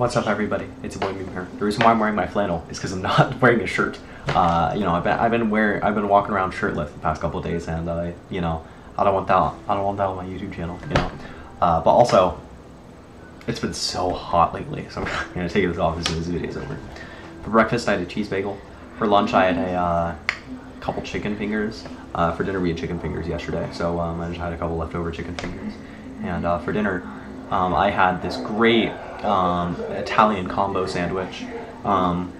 What's up, everybody? It's your boy Meme here. The reason why I'm wearing my flannel is because I'm not wearing a shirt. Uh, you know, I've been I've been wearing I've been walking around shirtless the past couple days, and uh, you know, I don't want that I don't want that on my YouTube channel. You know, uh, but also, it's been so hot lately, so I'm gonna take this off as soon as the video's over. For breakfast, I had a cheese bagel. For lunch, I had a uh, couple chicken fingers. Uh, for dinner, we had chicken fingers yesterday, so um, I just had a couple leftover chicken fingers. And for dinner, um, I had this great um, Italian combo sandwich. Um,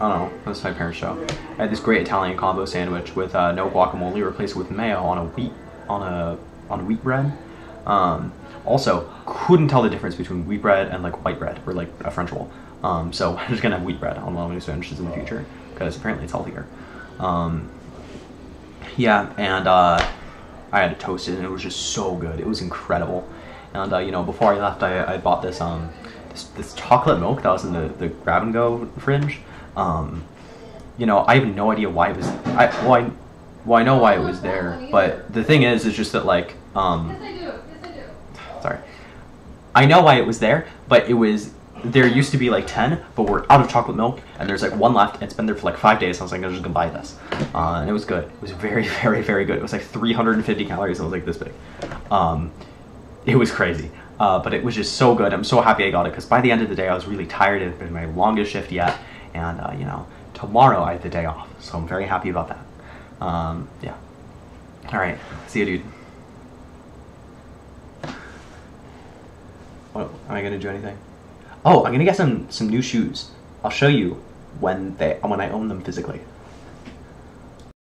I don't know, that's my parents' show. I had this great Italian combo sandwich with uh, no guacamole, replaced with mayo on a wheat on a on wheat bread. Um, also, couldn't tell the difference between wheat bread and like white bread or like a French roll. Um, so I'm just gonna have wheat bread on my sandwiches in the future because apparently it's healthier. Um, yeah, and uh, I had it toasted and it was just so good. It was incredible. And uh, you know, before I left, I, I bought this um this, this chocolate milk that was in the, the grab and go fringe. Um, you know, I have no idea why it was. I well, I, well, I know why it was there, but the thing is, is just that like um. Sorry, I know why it was there, but it was there used to be like 10, but we're out of chocolate milk, and there's like one left, and it's been there for like five days, so I was like, I'm just gonna buy this. Uh, and it was good. It was very, very, very good. It was like 350 calories, and it was like this big. Um, it was crazy. Uh, but it was just so good. I'm so happy I got it, because by the end of the day, I was really tired. It had been my longest shift yet, and uh, you know, tomorrow I have the day off, so I'm very happy about that. Um, yeah. All right. See you, dude. What, am I gonna do anything? Oh, I'm gonna get some some new shoes. I'll show you when they when I own them physically.